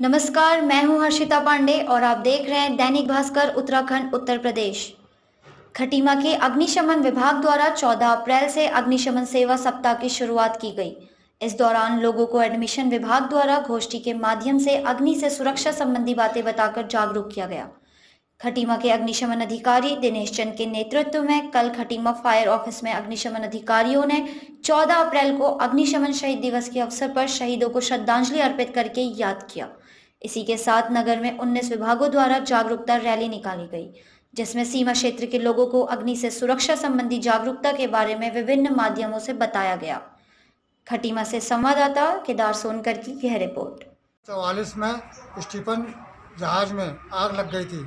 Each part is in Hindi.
नमस्कार, मैं हूँ हर्षिता पांडे और आप देख रहे हैं दैनिक भास्कर, उत्तराखंड, उत्तर प्रदेश। खटीमा के अग्निशमन विभाग द्वारा 14 अप्रैल से अग्निशमन सेवा सप्ताह की शुरुआत की गई। इस दौरान लोगों को एडमिशन विभाग द्वारा गोष्ठी के माध्यम से अग्नि से सुरक्षा संबंधी बातें बताकर जागरूक किया गया। खटीमा के अग्निशमन अधिकारी दिनेश चंद के नेतृत्व में कल खटीमा फायर ऑफ़िस में अग्निशमन अधिकारियों ने 14 अप्रैल को अग्निशमन शहीद दिवस के अवसर पर शहीदों को श्रद्धांजलि अर्पित करके याद किया। इसी के साथ नगर में 19 विभागों द्वारा जागरूकता रैली निकाली गई, जिसमें सीमा क्षेत्र के लोगों को अग्नि से सुरक्षा संबंधी जागरूकता के बारे में विभिन्न माध्यमों से बताया गया। खटीमा से संवाददाता केदार सोनकर की यह रिपोर्ट। चौवालीस में स्टीफन जहाज़ में आग लग गई थी।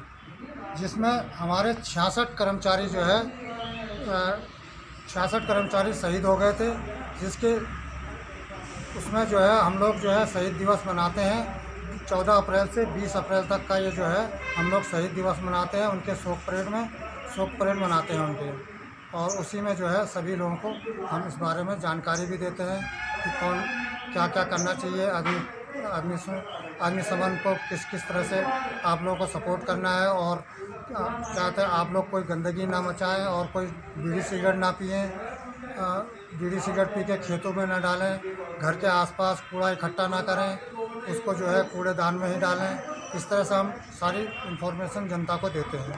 जिसमें हमारे छियासठ कर्मचारी जो है छियासठ कर्मचारी शहीद हो गए थे, जिसके उसमें जो है, हम लोग जो है शहीद दिवस मनाते हैं। चौदह अप्रैल से बीस अप्रैल तक का ये जो है, हम लोग शहीद दिवस मनाते हैं, उनके शोक परेड में, शोक परेड मनाते हैं उनके। और उसी में जो है, सभी लोगों को हम इस बारे में जानकारी भी देते हैं कि कौन क्या क्या करना चाहिए। आदमी आदमी अग्निशमन को किस किस तरह से आप लोगों को सपोर्ट करना है और चाहते हैं आप लोग कोई गंदगी ना मचाएँ और कोई बीड़ी सिगरेट ना पिए बीड़ी सिगरेट पी के खेतों में ना डालें, घर के आसपास कूड़ा इकट्ठा ना करें, उसको जो है कूड़ेदान में ही डालें, इस तरह से हम सारी इन्फॉर्मेशन जनता को देते हैं।